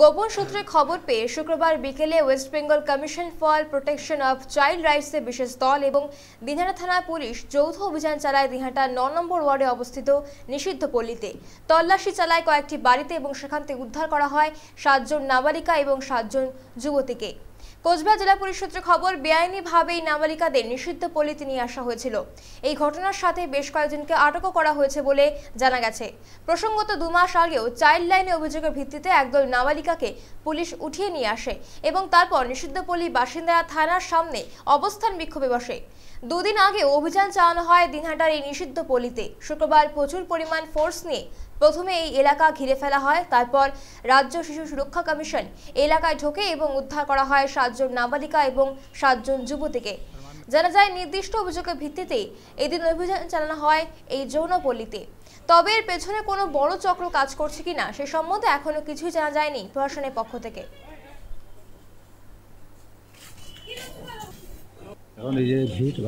গোপন সূত্রে খবর পেয়ে শুক্রবার বিকেলে West Bengal commission for protection of child রাইটসের বিশেষ দল এবং দিনহাটা থানার পুলিশ যৌথ অভিযান চালায় দিনহাটা ন নম্বর ওয়ার্ডে অবস্থিত নিষিদ্ধ পল্লীতে। তল্লাশি চালায় কয়েকটি বাড়িতে এবং সেখান থেকে উদ্ধার করা হয় সাতজন নাবালিকা এবং সাতজন যুবতীকে। কোচবিহার জেলা সূত্রে খবর বেআইনিভাবে এই নাবালিকাদের নিষিদ্ধ পল্লীতে নিয়ে আসা হয়েছিল। এই ঘটনার সাথে বেশ কয়েকজনকে আটকও করা হয়েছে বলে জানা গেছে। প্রসঙ্গত দু মাস আগেও চাইল্ড লাইনে অভিযোগের ভিত্তিতে একদল নাবালিকাকে পুলিশ উঠিয়ে নিয়ে আসে এবং তারপর নিষিদ্ধ পল্লী বাসিন্দারা থানার সামনে অবস্থান বিক্ষোভে বসে। দুদিন আগে অভিযান চালানো হয় দিনহাটার এই নিষিদ্ধ পল্লীতে শুক্রবার প্রচুর পরিমাণ ফোর্স নিয়ে প্রথমে এই এলাকা ঘিরে ফেলা হয়, তারপর রাজ্য শিশু সুরক্ষা কমিশন এলাকায় ঢোকে এবং উদ্ধার করা হয় সাতজন নাবালিকা এবং সাতজন যুবতীকে। জানা যায়, নির্দিষ্ট অভিযোগের ভিত্তিতে এদিন অভিযান চালানো হয় এই যৌনপল্লীতে। তবে এর পেছনে কোনো বড় চক্র কাজ করছে কিনা সে সম্বন্ধে এখনও কিছুই জানা যায়নি প্রশাসনের পক্ষ থেকে। এখন এই যে ভিড়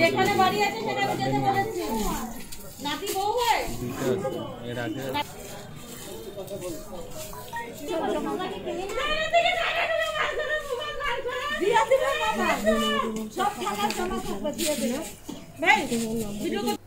যেখানে বাড়ি আছে সেখানে যেতে বলেছি। এর আগে দিয়ে দিবে বাবা সব টাকা জমা থাকবে দিয়ে দিবে ভাই ভিডিও